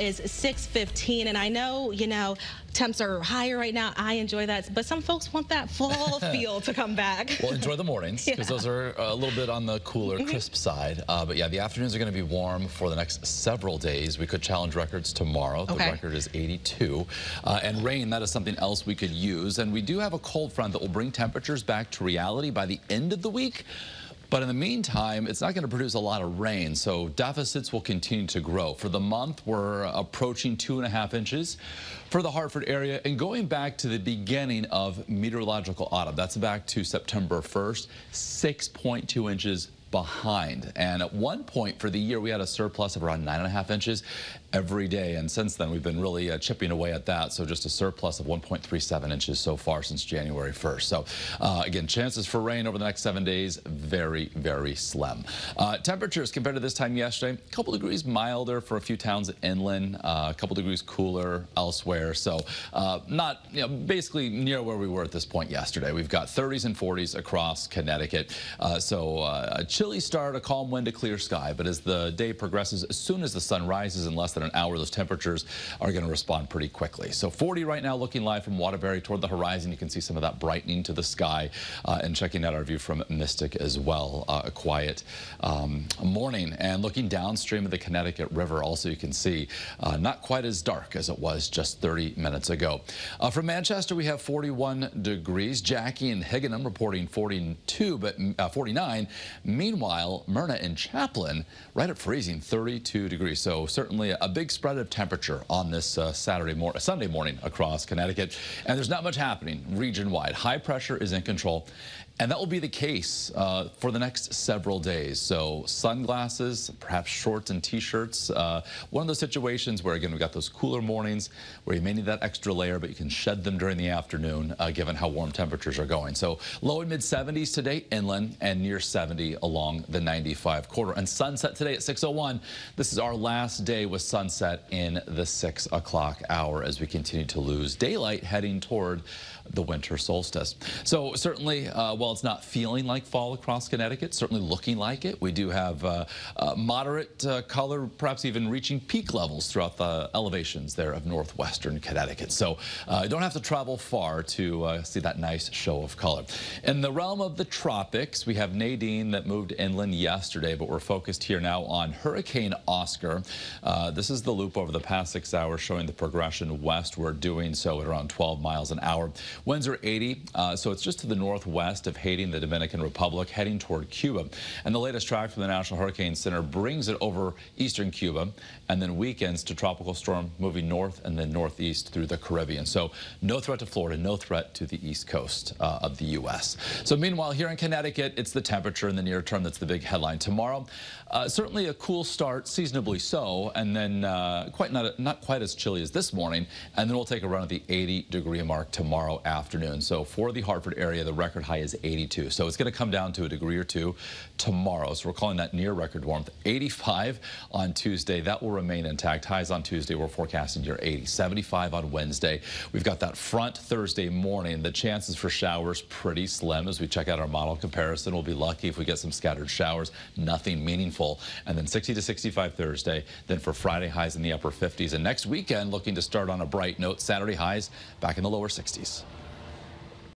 is 615. And I know, you know, temps are higher right now. I enjoy that. But some folks want that fall feel to come back. Well, enjoy the mornings because yeah. those are a little bit on the cooler, mm-hmm. crisp side. Uh, but yeah, the afternoons are going to be warm for the next several days. We could challenge records tomorrow. The okay. record is 82. Uh, and rain, that is something else we could use. And we do have a cold front that will bring temperatures back to reality by the end of the week. But in the meantime, it's not going to produce a lot of rain, so deficits will continue to grow. For the month, we're approaching two and a half inches for the Hartford area. And going back to the beginning of meteorological autumn, that's back to September 1st, 6.2 inches behind. And at one point for the year, we had a surplus of around nine and a half inches every day. And since then, we've been really uh, chipping away at that. So just a surplus of 1.37 inches so far since January 1st. So uh, again, chances for rain over the next seven days, very, very slim. Uh, temperatures compared to this time yesterday, a couple degrees milder for a few towns inland, uh, a couple degrees cooler elsewhere. So uh, not, you know, basically near where we were at this point yesterday. We've got 30s and 40s across Connecticut. Uh, so chilly start, a calm wind, a clear sky. But as the day progresses, as soon as the sun rises in less than an hour, those temperatures are going to respond pretty quickly. So 40 right now looking live from Waterbury toward the horizon. You can see some of that brightening to the sky uh, and checking out our view from Mystic as well. Uh, a quiet um, morning and looking downstream of the Connecticut River also you can see uh, not quite as dark as it was just 30 minutes ago. Uh, from Manchester we have 41 degrees. Jackie and Higganum reporting 42 but uh, 49. Meanwhile Myrna and Chaplin right at freezing 32 degrees. So certainly a big spread of temperature on this uh, Saturday morning, Sunday morning across Connecticut. And there's not much happening region-wide. High pressure is in control. And that will be the case uh, for the next several days. So sunglasses, perhaps shorts and t-shirts. Uh, one of those situations where, again, we've got those cooler mornings where you may need that extra layer, but you can shed them during the afternoon, uh, given how warm temperatures are going. So low and mid 70s today inland and near 70 along the 95 corridor. And sunset today at 6.01. This is our last day with sunset in the 6 o'clock hour as we continue to lose daylight heading toward the winter solstice. So certainly, uh, while it's not feeling like fall across Connecticut, certainly looking like it, we do have uh, uh, moderate uh, color, perhaps even reaching peak levels throughout the elevations there of northwestern Connecticut. So uh, you don't have to travel far to uh, see that nice show of color. In the realm of the tropics, we have Nadine that moved inland yesterday, but we're focused here now on Hurricane Oscar. this is the loop over the past six hours showing the progression westward, doing so at around 12 miles an hour. Winds are 80, uh, so it's just to the northwest of Haiti and the Dominican Republic, heading toward Cuba. And the latest track from the National Hurricane Center brings it over eastern Cuba and then weakens to tropical storm moving north and then northeast through the Caribbean. So no threat to Florida, no threat to the east coast uh, of the U.S. So meanwhile, here in Connecticut, it's the temperature in the near term that's the big headline. Tomorrow, uh, certainly a cool start, seasonably so, and then uh, quite not, not quite as chilly as this morning, and then we'll take a run at the 80 degree mark tomorrow afternoon. So for the Hartford area, the record high is 82. So it's going to come down to a degree or two tomorrow. So we're calling that near record warmth. 85 on Tuesday. That will remain intact. Highs on Tuesday, we're forecasting your 80. 75 on Wednesday. We've got that front Thursday morning. The chances for showers pretty slim as we check out our model comparison. We'll be lucky if we get some scattered showers. Nothing meaningful. And then 60 to 65 Thursday. Then for Friday, highs in the upper 50s. And next weekend, looking to start on a bright note. Saturday highs back in the lower 60s.